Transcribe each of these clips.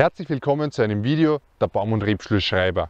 Herzlich willkommen zu einem Video der Baum- und Rebschlussschreiber.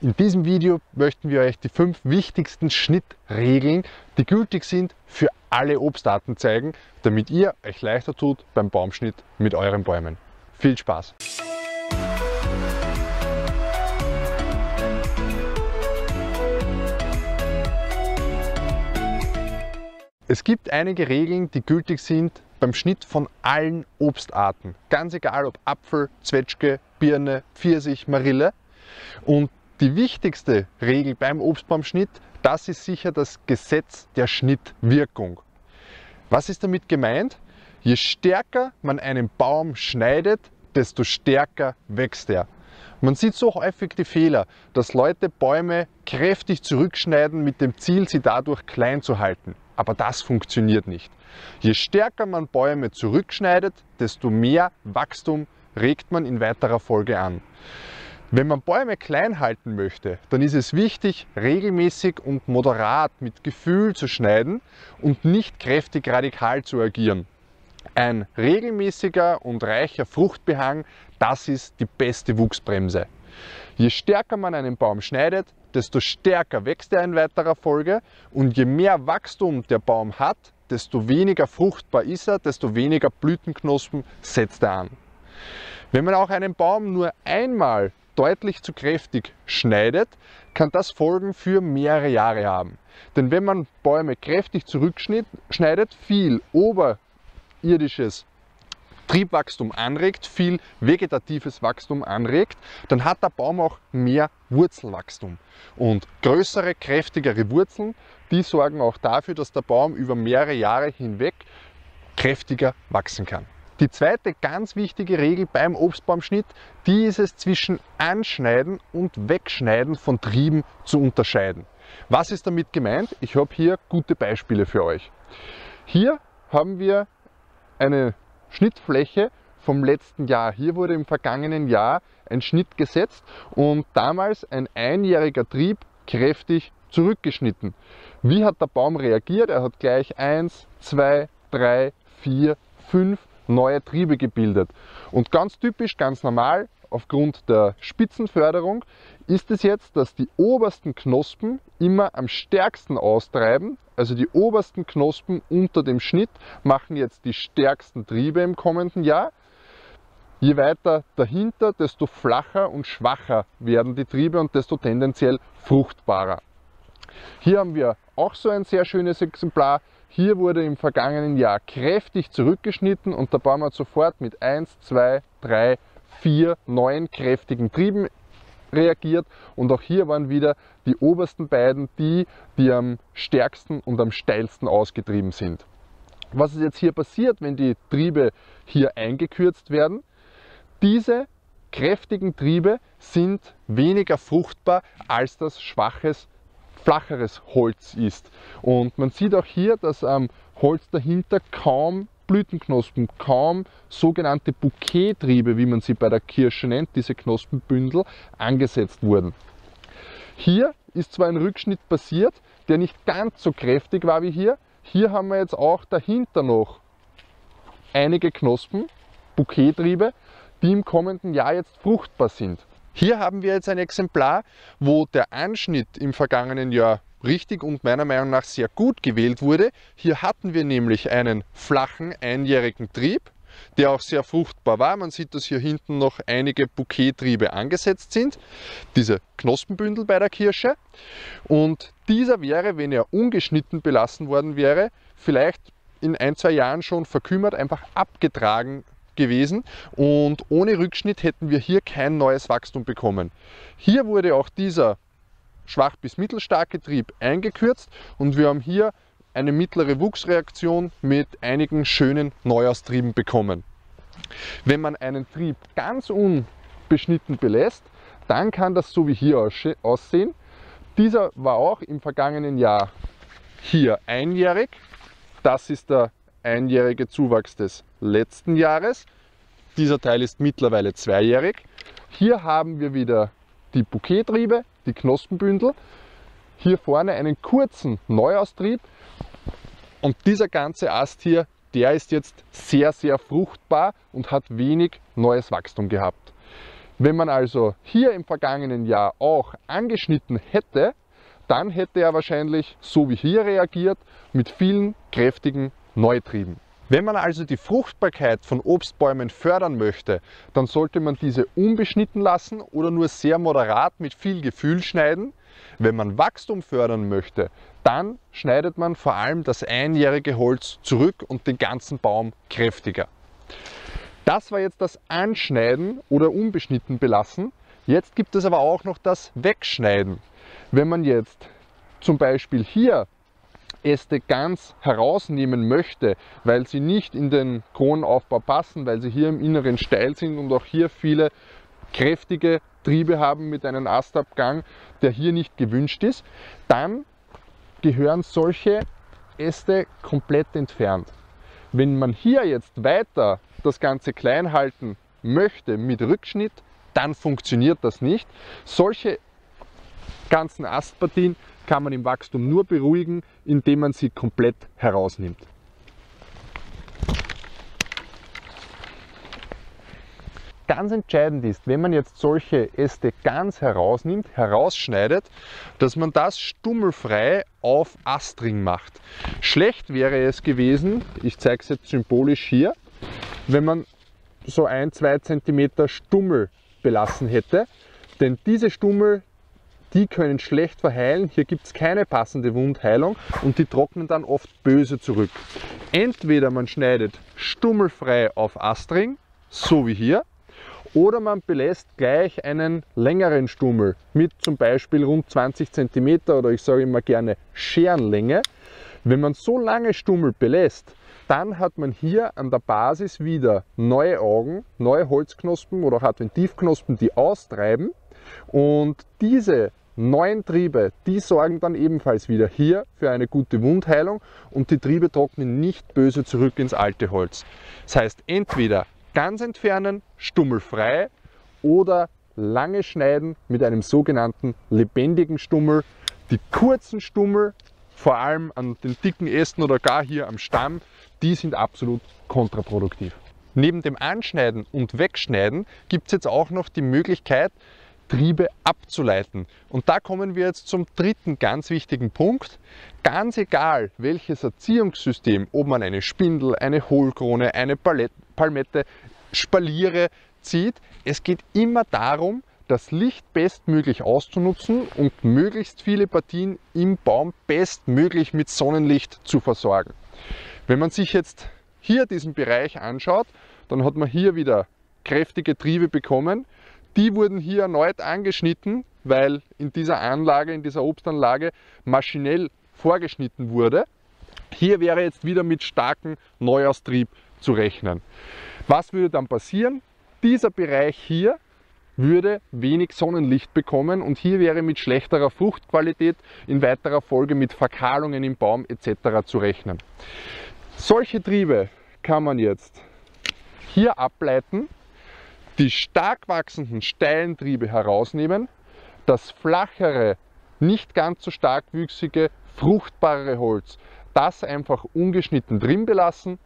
In diesem Video möchten wir euch die fünf wichtigsten Schnittregeln, die gültig sind für alle Obstarten zeigen, damit ihr euch leichter tut beim Baumschnitt mit euren Bäumen. Viel Spaß! Es gibt einige Regeln, die gültig sind beim Schnitt von allen Obstarten. Ganz egal ob Apfel, Zwetschge, Birne, Pfirsich, Marille. Und die wichtigste Regel beim Obstbaumschnitt, das ist sicher das Gesetz der Schnittwirkung. Was ist damit gemeint? Je stärker man einen Baum schneidet, desto stärker wächst er. Man sieht so häufig die Fehler, dass Leute Bäume kräftig zurückschneiden mit dem Ziel, sie dadurch klein zu halten. Aber das funktioniert nicht. Je stärker man Bäume zurückschneidet, desto mehr Wachstum regt man in weiterer Folge an. Wenn man Bäume klein halten möchte, dann ist es wichtig, regelmäßig und moderat mit Gefühl zu schneiden und nicht kräftig radikal zu agieren. Ein regelmäßiger und reicher Fruchtbehang, das ist die beste Wuchsbremse. Je stärker man einen Baum schneidet, desto stärker wächst er in weiterer Folge und je mehr Wachstum der Baum hat, desto weniger fruchtbar ist er, desto weniger Blütenknospen setzt er an. Wenn man auch einen Baum nur einmal deutlich zu kräftig schneidet, kann das Folgen für mehrere Jahre haben. Denn wenn man Bäume kräftig zurückschneidet, viel oberirdisches Triebwachstum anregt, viel vegetatives Wachstum anregt, dann hat der Baum auch mehr Wurzelwachstum. Und größere, kräftigere Wurzeln, die sorgen auch dafür, dass der Baum über mehrere Jahre hinweg kräftiger wachsen kann. Die zweite ganz wichtige Regel beim Obstbaumschnitt, die ist es zwischen Anschneiden und Wegschneiden von Trieben zu unterscheiden. Was ist damit gemeint? Ich habe hier gute Beispiele für euch. Hier haben wir eine Schnittfläche vom letzten Jahr. Hier wurde im vergangenen Jahr ein Schnitt gesetzt und damals ein einjähriger Trieb kräftig zurückgeschnitten. Wie hat der Baum reagiert? Er hat gleich 1, 2, 3, 4, 5 neue Triebe gebildet. Und ganz typisch, ganz normal, aufgrund der Spitzenförderung, ist es jetzt, dass die obersten Knospen immer am stärksten austreiben. Also die obersten Knospen unter dem Schnitt machen jetzt die stärksten Triebe im kommenden Jahr. Je weiter dahinter, desto flacher und schwacher werden die Triebe und desto tendenziell fruchtbarer. Hier haben wir auch so ein sehr schönes Exemplar. Hier wurde im vergangenen Jahr kräftig zurückgeschnitten und der Baum hat sofort mit 1, 2, 3, 4 neuen kräftigen Trieben reagiert und auch hier waren wieder die obersten beiden die, die am stärksten und am steilsten ausgetrieben sind. Was ist jetzt hier passiert, wenn die Triebe hier eingekürzt werden? Diese kräftigen Triebe sind weniger fruchtbar als das schwaches, flacheres Holz ist. Und man sieht auch hier, dass am Holz dahinter kaum Blütenknospen, kaum sogenannte Bouquettriebe, wie man sie bei der Kirsche nennt, diese Knospenbündel, angesetzt wurden. Hier ist zwar ein Rückschnitt passiert, der nicht ganz so kräftig war wie hier. Hier haben wir jetzt auch dahinter noch einige Knospen, Bouquettriebe, die im kommenden Jahr jetzt fruchtbar sind. Hier haben wir jetzt ein Exemplar, wo der Anschnitt im vergangenen Jahr richtig und meiner Meinung nach sehr gut gewählt wurde. Hier hatten wir nämlich einen flachen einjährigen Trieb, der auch sehr fruchtbar war. Man sieht, dass hier hinten noch einige Bouquettriebe angesetzt sind, diese Knospenbündel bei der Kirsche. Und dieser wäre, wenn er ungeschnitten belassen worden wäre, vielleicht in ein, zwei Jahren schon verkümmert, einfach abgetragen gewesen und ohne Rückschnitt hätten wir hier kein neues Wachstum bekommen. Hier wurde auch dieser schwach bis mittelstarke Trieb eingekürzt und wir haben hier eine mittlere Wuchsreaktion mit einigen schönen Neuaustrieben bekommen. Wenn man einen Trieb ganz unbeschnitten belässt, dann kann das so wie hier aussehen. Dieser war auch im vergangenen Jahr hier einjährig. Das ist der einjährige Zuwachs des letzten Jahres. Dieser Teil ist mittlerweile zweijährig. Hier haben wir wieder die Bouquettriebe, die Knospenbündel. Hier vorne einen kurzen Neuaustrieb. Und dieser ganze Ast hier, der ist jetzt sehr, sehr fruchtbar und hat wenig neues Wachstum gehabt. Wenn man also hier im vergangenen Jahr auch angeschnitten hätte, dann hätte er wahrscheinlich, so wie hier reagiert, mit vielen kräftigen Neutrieben. Wenn man also die Fruchtbarkeit von Obstbäumen fördern möchte, dann sollte man diese unbeschnitten lassen oder nur sehr moderat mit viel Gefühl schneiden. Wenn man Wachstum fördern möchte, dann schneidet man vor allem das einjährige Holz zurück und den ganzen Baum kräftiger. Das war jetzt das Anschneiden oder unbeschnitten belassen. Jetzt gibt es aber auch noch das Wegschneiden. Wenn man jetzt zum Beispiel hier Äste ganz herausnehmen möchte, weil sie nicht in den Kronenaufbau passen, weil sie hier im Inneren steil sind und auch hier viele kräftige Triebe haben mit einem Astabgang, der hier nicht gewünscht ist, dann gehören solche Äste komplett entfernt. Wenn man hier jetzt weiter das Ganze klein halten möchte mit Rückschnitt, dann funktioniert das nicht. Solche ganzen Astpartien kann man im Wachstum nur beruhigen, indem man sie komplett herausnimmt. Ganz entscheidend ist, wenn man jetzt solche Äste ganz herausnimmt, herausschneidet, dass man das stummelfrei auf Astring macht. Schlecht wäre es gewesen, ich zeige es jetzt symbolisch hier, wenn man so ein, zwei Zentimeter Stummel belassen hätte. Denn diese Stummel, die können schlecht verheilen. Hier gibt es keine passende Wundheilung und die trocknen dann oft böse zurück. Entweder man schneidet stummelfrei auf Astring, so wie hier, oder man belässt gleich einen längeren Stummel mit zum Beispiel rund 20 cm oder ich sage immer gerne Scherenlänge. Wenn man so lange Stummel belässt, dann hat man hier an der Basis wieder neue Augen, neue Holzknospen oder Adventivknospen, die austreiben. Und diese neuen Triebe, die sorgen dann ebenfalls wieder hier für eine gute Wundheilung und die Triebe trocknen nicht böse zurück ins alte Holz. Das heißt, entweder ganz entfernen, stummelfrei oder lange schneiden mit einem sogenannten lebendigen Stummel. Die kurzen Stummel, vor allem an den dicken Ästen oder gar hier am Stamm, die sind absolut kontraproduktiv. Neben dem Anschneiden und Wegschneiden gibt es jetzt auch noch die Möglichkeit, Triebe abzuleiten. Und da kommen wir jetzt zum dritten ganz wichtigen Punkt. Ganz egal, welches Erziehungssystem, ob man eine Spindel, eine Hohlkrone, eine Palmette, Spaliere zieht, es geht immer darum, das Licht bestmöglich auszunutzen und möglichst viele Partien im Baum bestmöglich mit Sonnenlicht zu versorgen. Wenn man sich jetzt hier diesen Bereich anschaut, dann hat man hier wieder kräftige Triebe bekommen. Die wurden hier erneut angeschnitten, weil in dieser Anlage, in dieser Obstanlage maschinell vorgeschnitten wurde. Hier wäre jetzt wieder mit starkem Neuaustrieb zu rechnen. Was würde dann passieren? Dieser Bereich hier würde wenig Sonnenlicht bekommen und hier wäre mit schlechterer Fruchtqualität in weiterer Folge mit Verkahlungen im Baum etc. zu rechnen. Solche Triebe kann man jetzt hier ableiten, die stark wachsenden steilen Triebe herausnehmen, das flachere, nicht ganz so stark wüchsige, fruchtbare Holz, das einfach ungeschnitten drin belassen.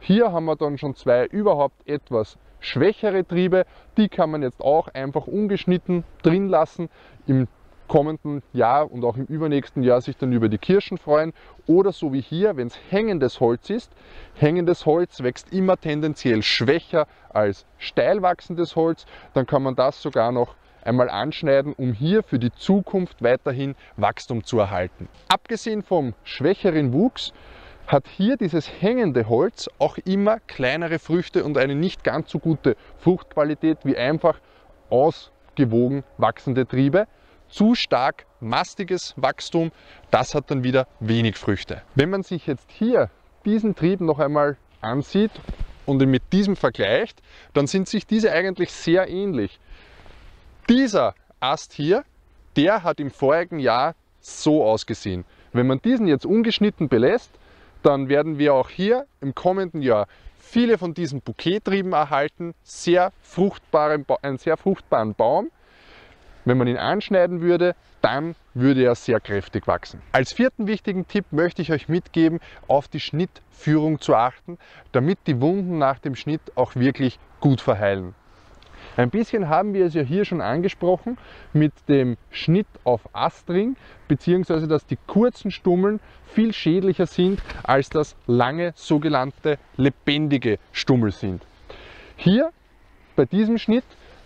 Hier haben wir dann schon zwei überhaupt etwas schwächere Triebe, die kann man jetzt auch einfach ungeschnitten drin lassen. Im kommenden Jahr und auch im übernächsten Jahr sich dann über die Kirschen freuen. Oder so wie hier, wenn es hängendes Holz ist. Hängendes Holz wächst immer tendenziell schwächer als steil wachsendes Holz. Dann kann man das sogar noch einmal anschneiden, um hier für die Zukunft weiterhin Wachstum zu erhalten. Abgesehen vom schwächeren Wuchs hat hier dieses hängende Holz auch immer kleinere Früchte und eine nicht ganz so gute Fruchtqualität wie einfach ausgewogen wachsende Triebe zu stark mastiges Wachstum, das hat dann wieder wenig Früchte. Wenn man sich jetzt hier diesen Trieb noch einmal ansieht und ihn mit diesem vergleicht, dann sind sich diese eigentlich sehr ähnlich. Dieser Ast hier, der hat im vorigen Jahr so ausgesehen. Wenn man diesen jetzt ungeschnitten belässt, dann werden wir auch hier im kommenden Jahr viele von diesen Bouquettrieben erhalten, sehr fruchtbaren, einen sehr fruchtbaren Baum wenn man ihn anschneiden würde, dann würde er sehr kräftig wachsen. Als vierten wichtigen Tipp möchte ich euch mitgeben, auf die Schnittführung zu achten, damit die Wunden nach dem Schnitt auch wirklich gut verheilen. Ein bisschen haben wir es ja hier schon angesprochen mit dem Schnitt auf Astring, beziehungsweise dass die kurzen Stummeln viel schädlicher sind, als das lange sogenannte lebendige Stummel sind. Hier bei diesem Schnitt,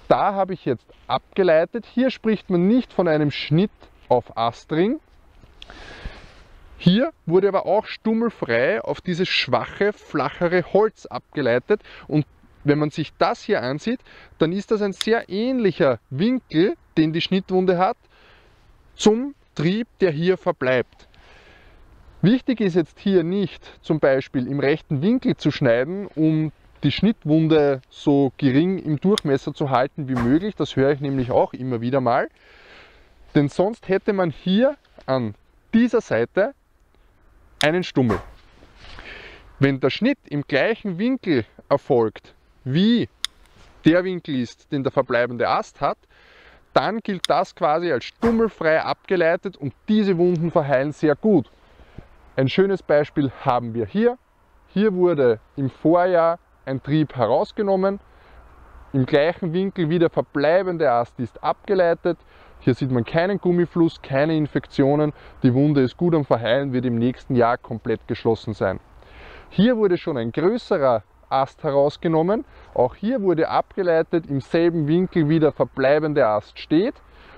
da habe ich jetzt abgeleitet, hier spricht man nicht von einem Schnitt auf Astring, hier wurde aber auch stummelfrei auf dieses schwache, flachere Holz abgeleitet. Und wenn man sich das hier ansieht, dann ist das ein sehr ähnlicher Winkel, den die Schnittwunde hat, zum Trieb, der hier verbleibt. Wichtig ist jetzt hier nicht zum Beispiel im rechten Winkel zu schneiden, um die Schnittwunde so gering im Durchmesser zu halten wie möglich. Das höre ich nämlich auch immer wieder mal. Denn sonst hätte man hier an dieser Seite einen Stummel. Wenn der Schnitt im gleichen Winkel erfolgt, wie der Winkel ist, den der verbleibende Ast hat, dann gilt das quasi als stummelfrei abgeleitet und diese Wunden verheilen sehr gut. Ein schönes Beispiel haben wir hier. Hier wurde im Vorjahr ein Trieb herausgenommen, im gleichen Winkel wie der verbleibende Ast ist abgeleitet hier sieht man keinen Gummifluss, keine Infektionen. Die Wunde ist gut am Verheilen, wird im nächsten Jahr komplett geschlossen sein. Hier wurde schon ein größerer Ast herausgenommen. Auch hier wurde abgeleitet im selben Winkel wie der verbleibende Ast steht.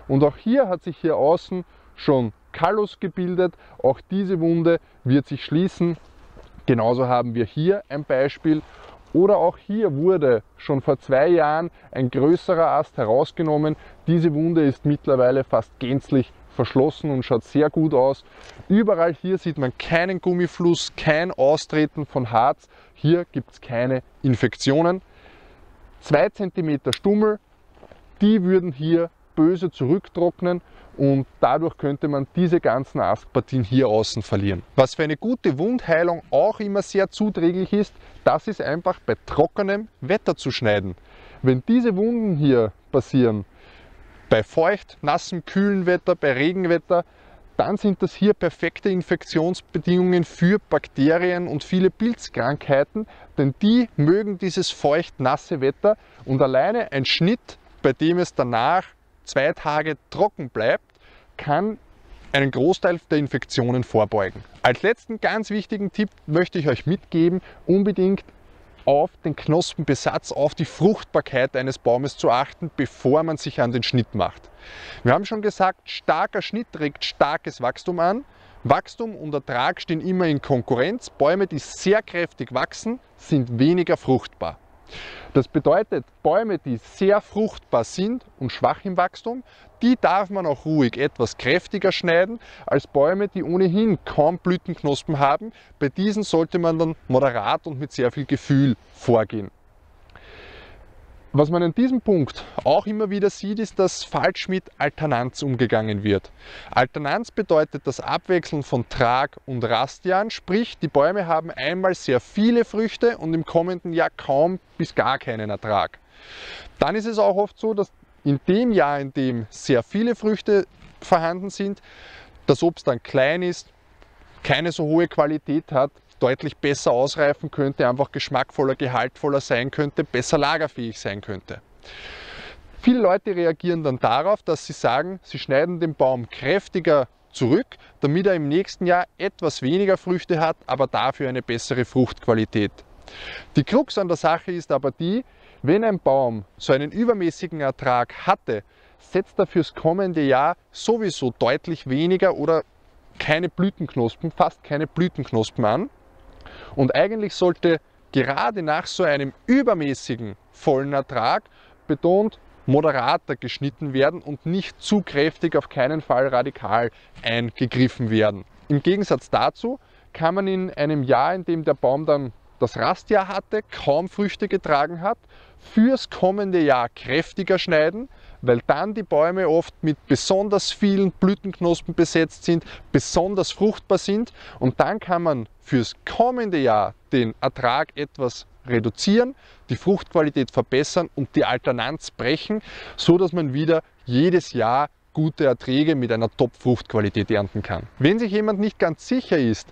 Und auch hier hat sich hier außen schon Kallus gebildet. Auch diese Wunde wird sich schließen. Genauso haben wir hier ein Beispiel oder auch hier wurde schon vor zwei Jahren ein größerer Ast herausgenommen. Diese Wunde ist mittlerweile fast gänzlich verschlossen und schaut sehr gut aus. Überall hier sieht man keinen Gummifluss, kein Austreten von Harz. Hier gibt es keine Infektionen. 2 cm Stummel, die würden hier böse zurücktrocknen und dadurch könnte man diese ganzen Astpartien hier außen verlieren. Was für eine gute Wundheilung auch immer sehr zuträglich ist, das ist einfach bei trockenem Wetter zu schneiden. Wenn diese Wunden hier passieren, bei feucht, nassem, kühlen Wetter, bei Regenwetter, dann sind das hier perfekte Infektionsbedingungen für Bakterien und viele Pilzkrankheiten, denn die mögen dieses feucht-nasse Wetter und alleine ein Schnitt, bei dem es danach zwei Tage trocken bleibt, kann einen Großteil der Infektionen vorbeugen. Als letzten ganz wichtigen Tipp möchte ich euch mitgeben, unbedingt auf den Knospenbesatz, auf die Fruchtbarkeit eines Baumes zu achten, bevor man sich an den Schnitt macht. Wir haben schon gesagt, starker Schnitt regt starkes Wachstum an. Wachstum und Ertrag stehen immer in Konkurrenz. Bäume, die sehr kräftig wachsen, sind weniger fruchtbar. Das bedeutet, Bäume, die sehr fruchtbar sind und schwach im Wachstum, die darf man auch ruhig etwas kräftiger schneiden als Bäume, die ohnehin kaum Blütenknospen haben. Bei diesen sollte man dann moderat und mit sehr viel Gefühl vorgehen. Was man an diesem Punkt auch immer wieder sieht, ist, dass falsch mit Alternanz umgegangen wird. Alternanz bedeutet das Abwechseln von Trag- und Rastjahren, sprich die Bäume haben einmal sehr viele Früchte und im kommenden Jahr kaum bis gar keinen Ertrag. Dann ist es auch oft so, dass in dem Jahr, in dem sehr viele Früchte vorhanden sind, das Obst dann klein ist, keine so hohe Qualität hat, deutlich besser ausreifen könnte, einfach geschmackvoller, gehaltvoller sein könnte, besser lagerfähig sein könnte. Viele Leute reagieren dann darauf, dass sie sagen, sie schneiden den Baum kräftiger zurück, damit er im nächsten Jahr etwas weniger Früchte hat, aber dafür eine bessere Fruchtqualität. Die Krux an der Sache ist aber die, wenn ein Baum so einen übermäßigen Ertrag hatte, setzt er fürs kommende Jahr sowieso deutlich weniger oder keine Blütenknospen, fast keine Blütenknospen an. Und eigentlich sollte gerade nach so einem übermäßigen vollen Ertrag betont moderater geschnitten werden und nicht zu kräftig, auf keinen Fall radikal eingegriffen werden. Im Gegensatz dazu kann man in einem Jahr, in dem der Baum dann das Rastjahr hatte, kaum Früchte getragen hat, fürs kommende Jahr kräftiger schneiden, weil dann die Bäume oft mit besonders vielen Blütenknospen besetzt sind, besonders fruchtbar sind und dann kann man fürs kommende Jahr den Ertrag etwas reduzieren, die Fruchtqualität verbessern und die Alternanz brechen, so dass man wieder jedes Jahr gute Erträge mit einer Top-Fruchtqualität ernten kann. Wenn sich jemand nicht ganz sicher ist,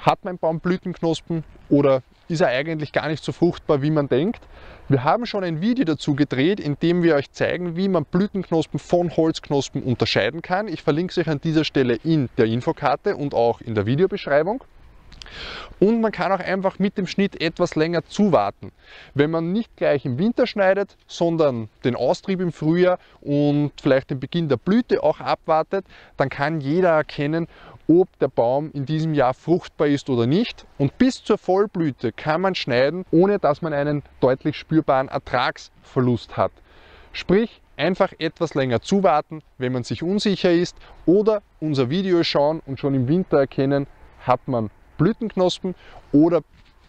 hat mein Baum Blütenknospen oder ist er eigentlich gar nicht so fruchtbar, wie man denkt. Wir haben schon ein Video dazu gedreht, in dem wir euch zeigen, wie man Blütenknospen von Holzknospen unterscheiden kann. Ich verlinke es euch an dieser Stelle in der Infokarte und auch in der Videobeschreibung. Und man kann auch einfach mit dem Schnitt etwas länger zuwarten. Wenn man nicht gleich im Winter schneidet, sondern den Austrieb im Frühjahr und vielleicht den Beginn der Blüte auch abwartet, dann kann jeder erkennen, ob der Baum in diesem Jahr fruchtbar ist oder nicht. Und bis zur Vollblüte kann man schneiden, ohne dass man einen deutlich spürbaren Ertragsverlust hat. Sprich, einfach etwas länger zuwarten, wenn man sich unsicher ist oder unser Video schauen und schon im Winter erkennen, hat man Blütenknospen oder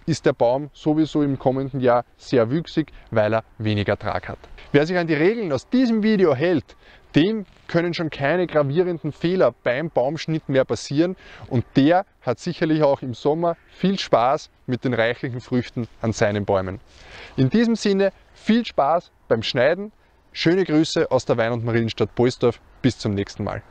ist der Baum sowieso im kommenden Jahr sehr wüchsig, weil er weniger Ertrag hat. Wer sich an die Regeln aus diesem Video hält, dem können schon keine gravierenden Fehler beim Baumschnitt mehr passieren und der hat sicherlich auch im Sommer viel Spaß mit den reichlichen Früchten an seinen Bäumen. In diesem Sinne viel Spaß beim Schneiden, schöne Grüße aus der Wein- und Marienstadt Boisdorf, bis zum nächsten Mal.